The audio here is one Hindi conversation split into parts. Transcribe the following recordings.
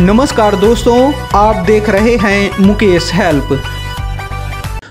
नमस्कार दोस्तों आप देख रहे हैं मुकेश हेल्प।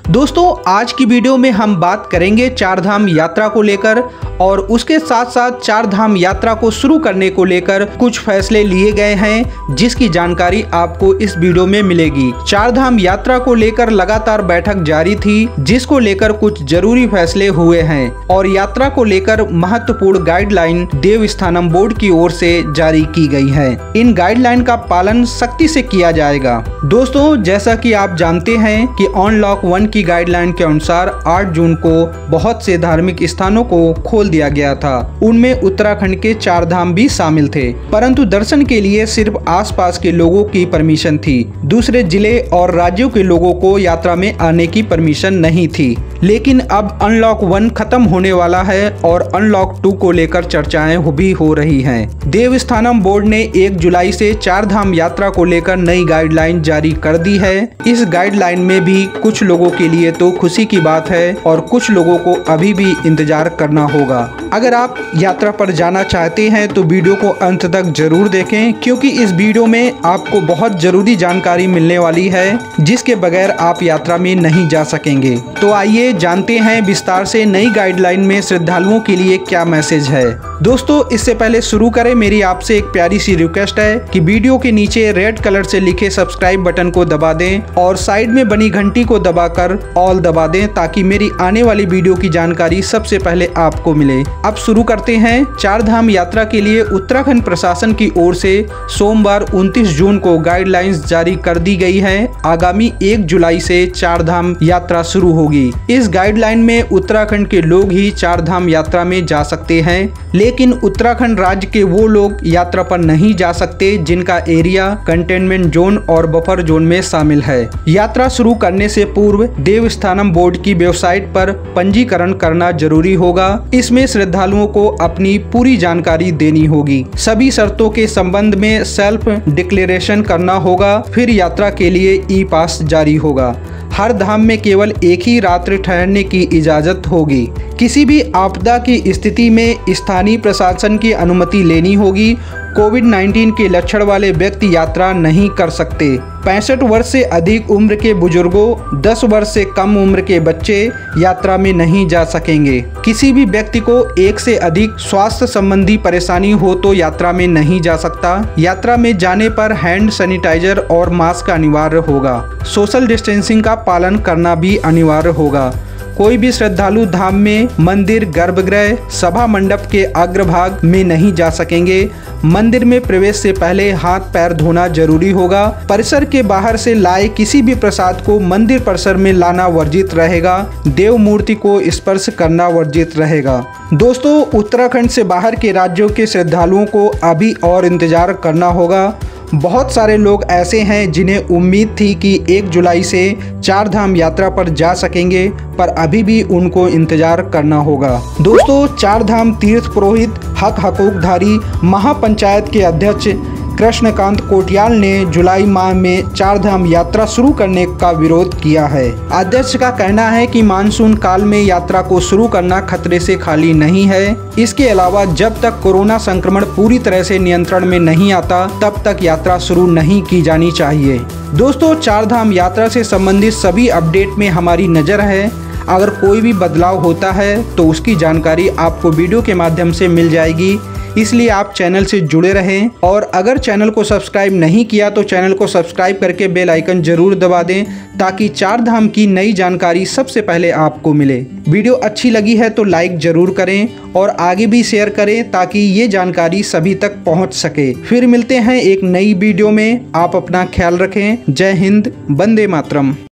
दोस्तों, आज की वीडियो में हम बात करेंगे चार धाम यात्रा को लेकर और उसके साथ साथ चार धाम यात्रा को शुरू करने को लेकर कुछ फैसले लिए गए हैं, जिसकी जानकारी आपको इस वीडियो में मिलेगी। चार धाम यात्रा को लेकर लगातार बैठक जारी थी, जिसको लेकर कुछ ज़रूरी फैसले हुए हैं और यात्रा को लेकर महत्वपूर्ण गाइडलाइन देवस्थानम बोर्ड की ओर से जारी की गई है। इन गाइडलाइन का पालन सख्ती से किया जाएगा। दोस्तों, जैसा कि आप जानते हैं कि अनलॉक वन की गाइडलाइन के अनुसार 8 जून को बहुत से धार्मिक स्थानों को खोल दिया गया था। उनमें उत्तराखंड के चार धाम भी शामिल थे। परंतु दर्शन के लिए सिर्फ़ आसपास के लोगों की परमिशन थी। दूसरे ज़िले और राज्यों के लोगों को यात्रा में आने की परमिशन नहीं थी। लेकिन अब अनलॉक वन खत्म होने वाला है और अनलॉक टू को लेकर चर्चाएँ भी हो रही हैं। देवस्थानम बोर्ड ने 1 जुलाई से चार धाम यात्रा को लेकर नई गाइडलाइन जारी कर दी है। इस गाइडलाइन में भी कुछ लोगों के लिए तो खुशी की बात है और कुछ लोगों को अभी भी इंतज़ार करना होगा। अगर आप यात्रा पर जाना चाहते हैं तो वीडियो को अंत तक ज़रूर देखें, क्योंकि इस वीडियो में आपको बहुत ज़रूरी जानकारी मिलने वाली है, जिसके बगैर आप यात्रा में नहीं जा सकेंगे। तो आइए जानते हैं विस्तार से नई गाइडलाइन में श्रद्धालुओं के लिए क्या मैसेज है। दोस्तों, इससे पहले शुरू करें मेरी आपसे एक प्यारी सी रिक्वेस्ट है कि वीडियो के नीचे रेड कलर से लिखे सब्सक्राइब बटन को दबा दें और साइड में बनी घंटी को दबाकर ऑल दबा दें ताकि मेरी आने वाली वीडियो की जानकारी सबसे पहले आपको मिले। अब शुरू करते हैं चार धाम यात्रा के लिए उत्तराखंड प्रशासन की ओर से सोमवार 29 जून को गाइडलाइंस जारी कर दी गई है। आगामी 1 जुलाई से चार धाम यात्रा शुरू होगी। इस गाइडलाइन में उत्तराखंड के लोग ही चार धाम यात्रा में जा सकते हैं, लेकिन उत्तराखंड राज्य के वो लोग यात्रा पर नहीं जा सकते जिनका एरिया, कंटेनमेंट जोन और बफर जोन में शामिल है। यात्रा शुरू करने से पूर्व देवस्थानम बोर्ड की वेबसाइट पर पंजीकरण करना ज़रूरी होगा। इसमें श्रद्धालुओं को अपनी पूरी जानकारी देनी होगी। सभी शर्तों के संबंध में सेल्फ डिक्लेरेशन करना होगा। फिर यात्रा के लिए ई पास जारी होगा। हर धाम में केवल एक ही रात्र ठहरने की इजाज़त होगी। किसी भी आपदा की स्थिति में स्थानीय प्रशासन की अनुमति लेनी होगी कोविड 19 के लक्षण वाले व्यक्ति यात्रा नहीं कर सकते। पैंसठ वर्ष से अधिक उम्र के बुज़ुर्गों 10 वर्ष से कम उम्र के बच्चे यात्रा में नहीं जा सकेंगे। किसी भी व्यक्ति को एक से अधिक स्वास्थ्य संबंधी परेशानी हो तो यात्रा में नहीं जा सकता। यात्रा में जाने पर हैंड सैनिटाइजर और मास्क अनिवार्य होगा। सोशल डिस्टेंसिंग का पालन करना भी अनिवार्य होगा। कोई भी श्रद्धालु धाम में मंदिर, गर्भगृह, सभा मंडप के अग्रभाग में नहीं जा सकेंगे। मंदिर में प्रवेश से पहले हाथ पैर धोना ज़रूरी होगा। परिसर के बाहर से लाए किसी भी प्रसाद को मंदिर परिसर में लाना वर्जित रहेगा। देव मूर्ति को स्पर्श करना वर्जित रहेगा। दोस्तों, उत्तराखंड से बाहर के राज्यों के श्रद्धालुओं को अभी और इंतज़ार करना होगा। बहुत सारे लोग ऐसे हैं जिन्हें उम्मीद थी कि एक जुलाई से चार धाम यात्रा पर जा सकेंगे, पर अभी भी उनको इंतज़ार करना होगा। दोस्तों चार धाम तीर्थ पुरोहित हक हकूकधारी महापंचायत के अध्यक्ष कृष्णकांत कोटियाल ने जुलाई माह में चार धाम यात्रा शुरू करने का विरोध किया है। अध्यक्ष का कहना है कि मानसून काल में यात्रा को शुरू करना खतरे से खाली नहीं है। इसके अलावा जब तक कोरोना संक्रमण पूरी तरह से नियंत्रण में नहीं आता, तब तक यात्रा शुरू नहीं की जानी चाहिए। दोस्तों चार धाम यात्रा से संबंधित सभी अपडेट में हमारी नज़र है। अगर कोई भी बदलाव होता है तो उसकी जानकारी आपको वीडियो के माध्यम से मिल जाएगी। इसलिए आप चैनल से जुड़े रहें और अगर चैनल को सब्सक्राइब नहीं किया तो चैनल को सब्सक्राइब करके बेल आइकन ज़रूर दबा दें ताकि चार धाम की नई जानकारी सबसे पहले आपको मिले। वीडियो अच्छी लगी है तो लाइक ज़रूर करें और आगे भी शेयर करें ताकि ये जानकारी सभी तक पहुँच सके। फिर मिलते हैं एक नई वीडियो में। आप अपना ख्याल रखें। जय हिंद, वंदे मातरम।